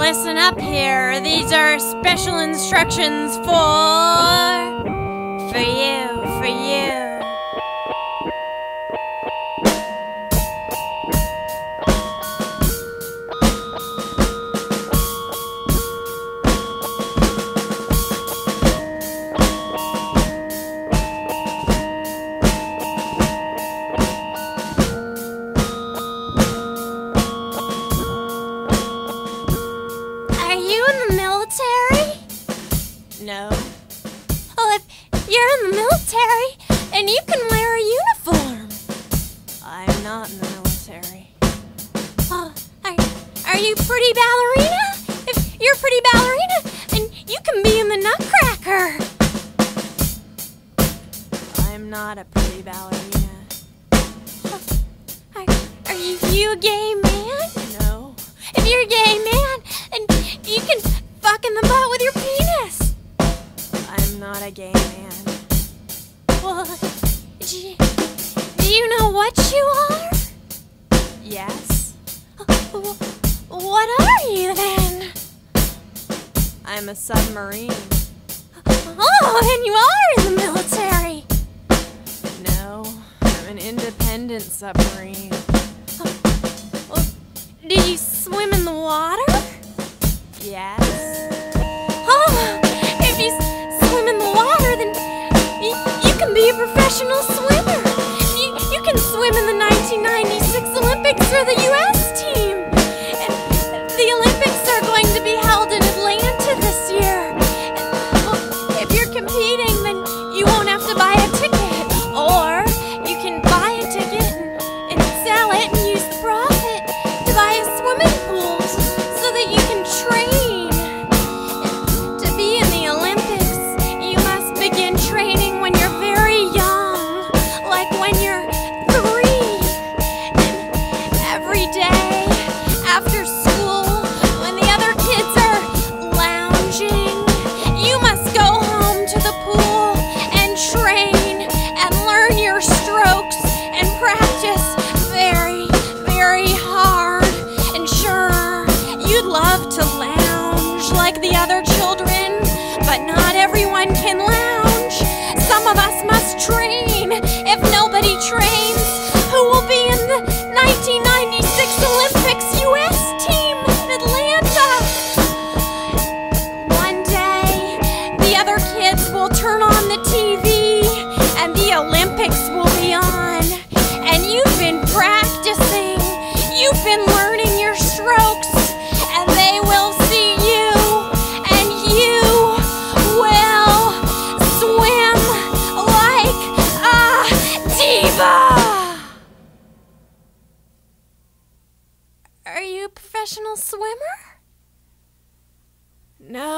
Listen up here. These are special instructions for. Well, if you're in the military, and you can wear a uniform. I'm not in the military. Oh, are, are you pretty ballerina? If you're pretty ballerina, then you can be in the Nutcracker. I'm not a pretty ballerina. Are, are you, a gay not a gay man. Well, do you, know what you are? Yes. What are you then? I'm a submarine. Oh, then you are in the military. No, I'm an independent submarine. Well, do you swim in the water? Yes. Swim in the 1996 Olympics for the U.S. team. The other children, but not everyone can lounge. Some of us must train. If nobody trains, who will be in the 1996 Olympics U.S. team in Atlanta? One day, the other kids will turn on the TV and the Olympics will be on. And you've been practicing, diva. Are you a professional swimmer? No.